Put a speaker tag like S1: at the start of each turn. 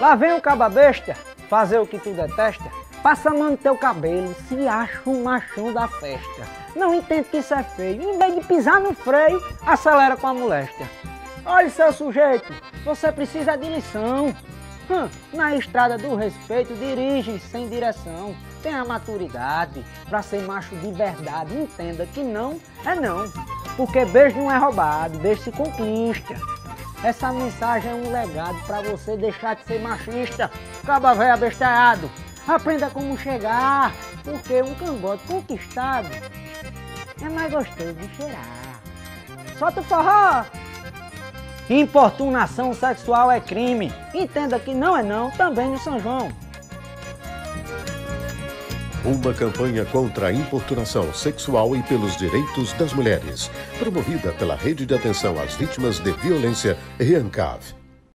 S1: Lá vem o caba besta, fazer o que tu detesta. Passa a mão no teu cabelo, se acha um machão da festa. Não entende que isso é feio, em vez de pisar no freio, acelera com a moléstia. Olha seu sujeito, você precisa de lição. Hum, na estrada do respeito, dirige sem direção. Tenha maturidade para ser macho de verdade. Entenda que não é não. Porque beijo não é roubado, beijo se conquista. Essa mensagem é um legado para você deixar de ser machista. Caba velho abestalhado. Aprenda como chegar, porque um cangote conquistado é mais gostoso de cheirar. Solta o forró! Importunação sexual é crime. Entenda que não é não, também no São João.
S2: Uma campanha contra a importunação sexual e pelos direitos das mulheres. Promovida pela Rede de Atenção às Vítimas de Violência, REANCAV.